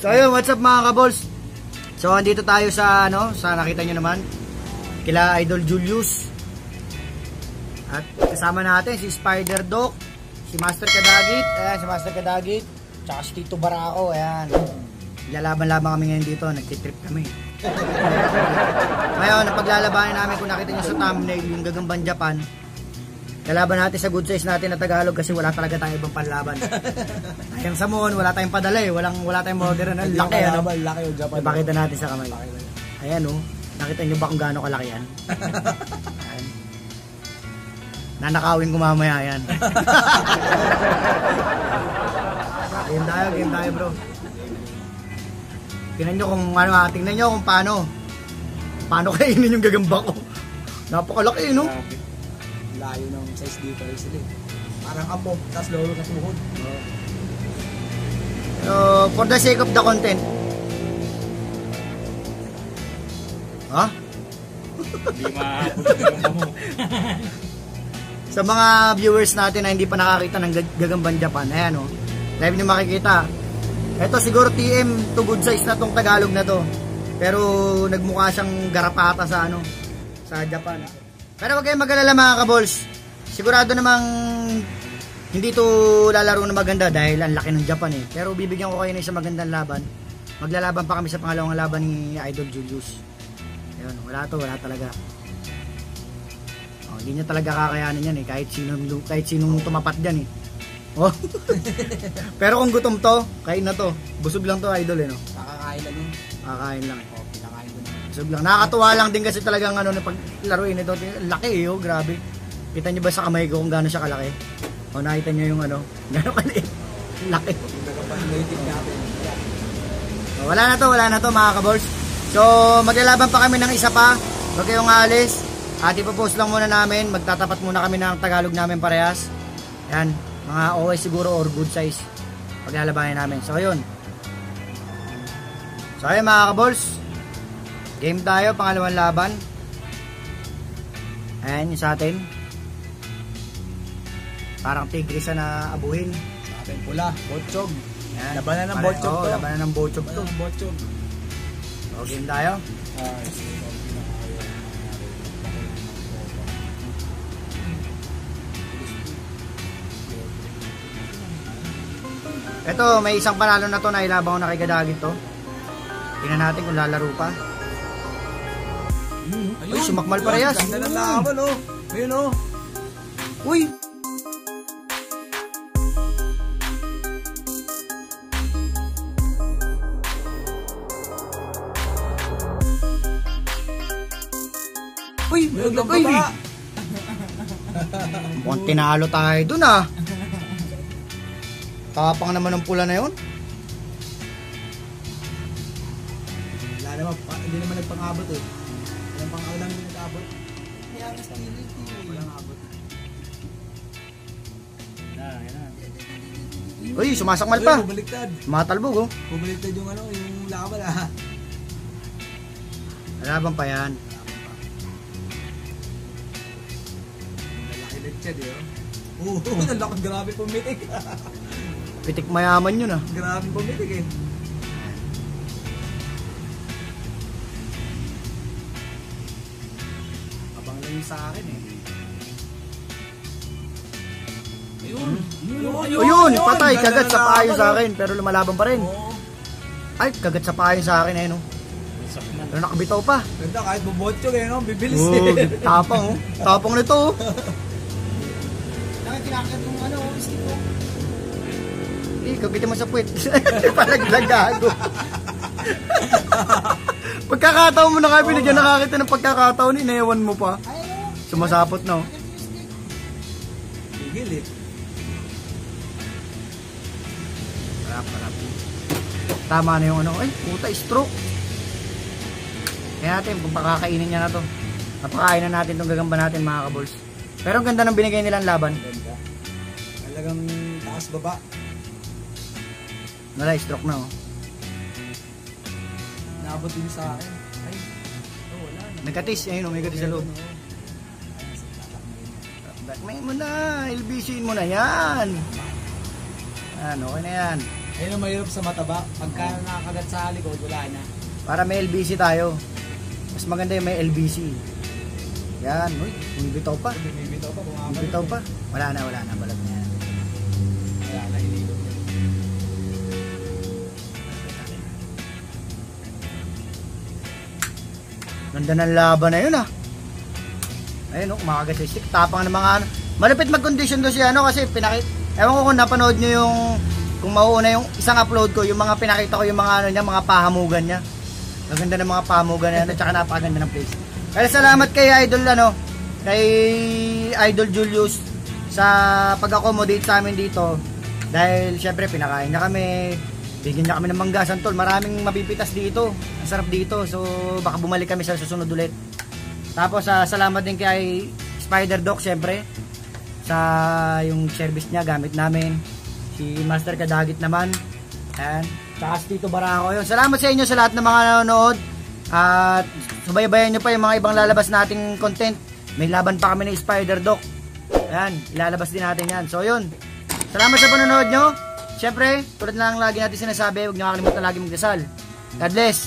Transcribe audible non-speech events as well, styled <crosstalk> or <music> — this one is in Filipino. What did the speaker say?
So ayun, what's up mga kabols? So andito tayo sa ano, sa nakita nyo naman, kila Idol Julius. At kasama natin si Spider Doc, si Master Kadagit, ayan si Master Kadagit, tsaka si Tito Barako, ayan. Lalaban-laban kami ngayon dito, nagtitrip kami. <laughs> Ngayon, ang namin kung nakita nyo sa thumbnail, yung Gagambang Japan, Lalaban natin sa good size natin na Tagalog kasi wala talaga tayong ibang panlaban. <laughs> Ayang sa Moon, wala tayong padala eh. Walang, wala tayong modern. Ano, laki ano. Laki yung Japan. Ipakita natin sa kamay. Ayan oh. Nakita nyo ba kung gaano kalaki yan? <laughs> Ayan. Nanakawin ko mamaya yan. <laughs> game tayo, game tayo bro. Tingnan nyo kung ano ha, tingnan nyo kung paano. Paano kainin yung gagamba ko. Napakalaki no? Layo ng size dito ay sila. eh. Parang apo, tapos lolo sa tuhod. So, for the sake of the content. Ha? Hindi <laughs> maabot yung mo. Sa mga viewers natin na hindi pa nakakita ng Gag- Gagambang Japan, ayan o. Live nyo makikita. Ito siguro TM to good size na tong Tagalog na to. Pero nagmukha siyang garapata sa ano, sa Japan. Pero wag kayong mag-alala mga kabols. Sigurado namang hindi to lalaro na maganda dahil ang laki ng Japan eh. Pero bibigyan ko kayo ng isang magandang laban. Maglalaban pa kami sa pangalawang laban ni Idol Julius. Ayun, wala to, wala talaga. Oh, hindi niya talaga kakayanin yan eh kahit sinong kahit sinong tumapat diyan eh. Oh. <laughs> Pero kung gutom to, kain na to. Busog lang to idol eh no. Kakakain lang yun. Kakain lang. Oh, Busog lang. Nakakatuwa lang din kasi talagang ano paglaruin ito. Laki eh oh, grabe. Kita niyo ba sa kamay ko kung gaano siya kalaki? O nakita niyo yung ano, <laughs> gaano kaliit. Laki. So, wala na to, wala na to mga kabols. So, maglalaban pa kami ng isa pa. Huwag kayong alis. At ipopost lang muna namin. Magtatapat muna kami ng Tagalog namin parehas. Yan. Mga OS siguro or good size. Paglalabanin namin. So, ayun. So, ayun mga kabols. Game tayo. Pangalawang laban. Ayan yung sa atin. Parang tigris na abuhin. Sa atin pula, botchog. Ayan. Labanan ng botchog oo, to. labanan ng botchog to. Labanan ng botchog. So, game tayo. Ay, Ito, may isang panalo na to na ilabaw na kay Gadagit to. Tingnan natin kung lalaro pa. Uy, sumakmal parehas. Ganda ng laban oh. Ayun oh. Uy! Uy, Ayun baba. Mukhang tinalo tayo dun ah. Tapang naman ng pula na yun. Wala naman, hindi naman nagpang-abot eh. Yung pang-aulang hindi nag-abot. Walang abot. Uy, sumasakmal pa. Uy, bumaliktad. Matalbog oh. Bumaliktad yung ano, yung laban ah. Laban pa yan. Lalaki lechad eh oh. Oo, <laughs> nalaki, grabe pumitik. <laughs> Pitik mayaman yun ah. grabe pumitik eh. Yung sa akin eh. Ayun! Ayun! Ayun, patay, Ganda kagat sa payo sa akin, pero lumalaban pa rin. Oo. Ay, kagat sa payo sa akin eh, no? Pero nakabitaw pa. Ganda, kahit bubotsyog eh, no? Bibilis Oh, eh. <laughs> tapang oh. Tapang nito oh. <laughs> Nakakinakat yung ano, stick ko. Eh, kagitin mo sa puwet. <laughs> Palaglag gago. Pagkakataon mo na nga, binigyan nakakita ng pagkakataon, inayawan mo pa. Sumasapot na oh. Tigil eh. Harap, harap. Tama na yung ano. Ay, puta, stroke. Kaya natin, kung pakakainin niya na to. Napakain na natin itong gagamba natin mga kabols. Pero ang ganda ng binigay nilang laban. Ganda. Talagang taas baba. Wala, stroke na oh. Naabot din sa akin. Ay, oh, wala na. May katis, ayun oh, may katis sa loob. May mo na, LBC mo na yan. Ano, okay na yan. Ayun ang mahirap sa mataba. Pagka nakakagat sa likod, wala na. Para may LBC tayo. Mas maganda yung may LBC. Yan, uy, bumibitaw pa. Bibitaw pa, bumabalik. Bumibitaw pa. Wala na, wala na, balat na yan. Wala na, inigot niya. Ganda ng laban na yun ah. Ayun oh, kumakagat sa stick. Tapang ng mga ano. Malupit mag-condition doon si ano kasi pinakit. Ewan ko kung napanood nyo yung kung mauuna yung isang upload ko, yung mga pinakita ko yung mga ano niya, mga pahamugan niya. Ang ganda ng mga pahamugan niya, at saka napakaganda ng place. Kaya salamat kay Idol ano, kay Idol Julius sa pag-accommodate sa amin dito. Dahil syempre pinakain niya kami, bigyan niya kami ng manggasan tol. Maraming mapipitas dito. Ang sarap dito. So baka bumalik kami sa susunod ulit. Tapos ah, salamat din kay Spider Doc syempre sa yung service niya gamit namin. Si Master Kadagit naman. Ayan. Tsaka si Tito Barako yun. Salamat sa inyo sa lahat ng mga nanonood. At subaybayan nyo pa yung mga ibang lalabas nating content. May laban pa kami ni Spider Doc. Ayan, ilalabas din natin yan. So yun. Salamat sa panonood nyo. Siyempre, tulad na lang lagi natin sinasabi, huwag nyo kakalimutan lagi magdasal. God bless.